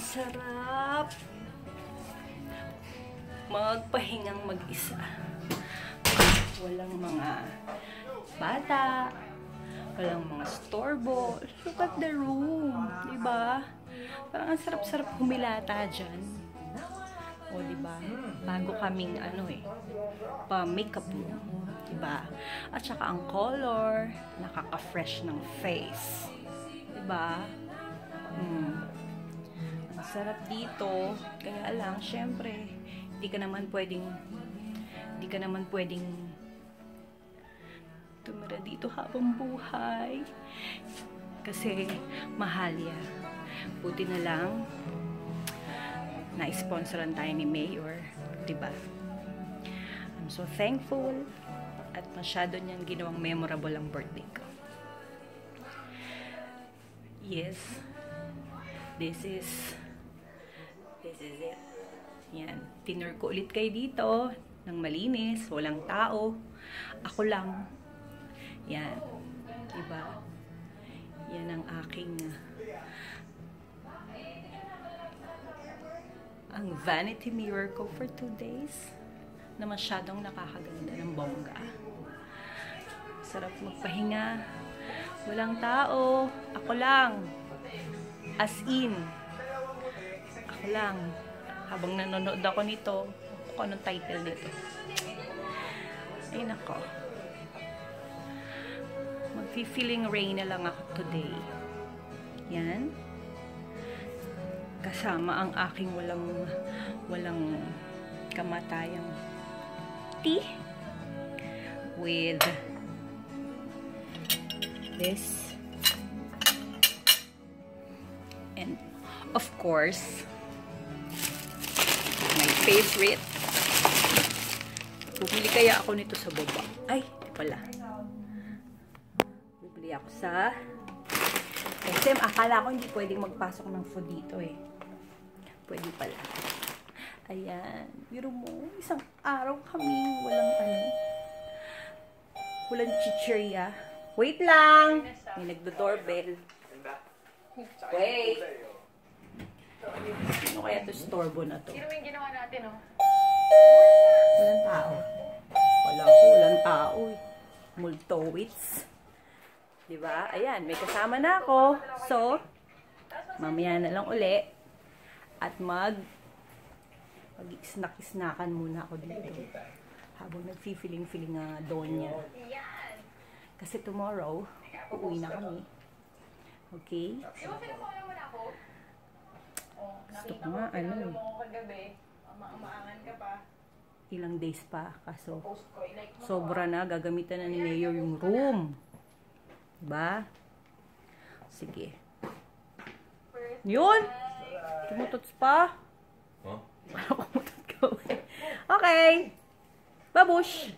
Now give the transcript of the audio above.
sarap magpahingang mag-isa. Walang mga bata, walang mga storebo. Look at the room, di ba? Parang ang sarap-sarap humilata dyan. O, di ba? Bago kaming ano eh, pa-makeup mo. Di ba? At saka ang color, nakaka-fresh ng face. Di ba? Hmm. Sarap dito. Kaya lang, syempre, hindi ka naman pwedeng hindi ka naman pwedeng tumira dito habang buhay. Kasi mahal yan. Buti na lang na-sponsoran tayo ni Mayor. Diba? I'm so thankful at masyado niyang ginawang memorable ang birthday ko. Yes. This is is it. Yan. Tinur ko ulit kayo dito ng malinis, walang tao. Ako lang. Yan. Diba? Yan ang aking ang vanity mirror ko for two days na masyadong nakakaganda ng bongga. Sarap magpahinga. Walang tao. Ako lang. As in. Lang. Habang nanonood ako nito, kung anong title nito. Ay nako. Magfi-feeling rain na lang ako today. Yan kasama ang aking walang walang kamatayang tea with this and of course my favorite bumili kaya ako nito sa baba ay di pala bibili ako sa SM, akala ko hindi pwedeng magpasok ng food dito eh. Pwede pala. Ayan. Biro mo, isang araw kami walang ano. Walang chichirya. Wait lang! May nagdo-doorbell. Wait! Ano kaya to storbo na to? Natin, oh? Walang tao. Wala ko, walang tao eh. Multowits. Diba? Ayan, may kasama na ako. So, mamaya na lang uli. At mag mag-snack-snackan muna ako dito. Habang nag-feeling-feeling nga doon niya. Kasi tomorrow, uuwi na kami. Okay? Gusto ko nga, ano. Ama-amaangan ka pa. ilang days pa. Kaso, sobra na. Gagamitan na ni Mayor yung room. Diba? Sige. Yun! Tumutots pa. Huh? Kumutot. Okay. Babush!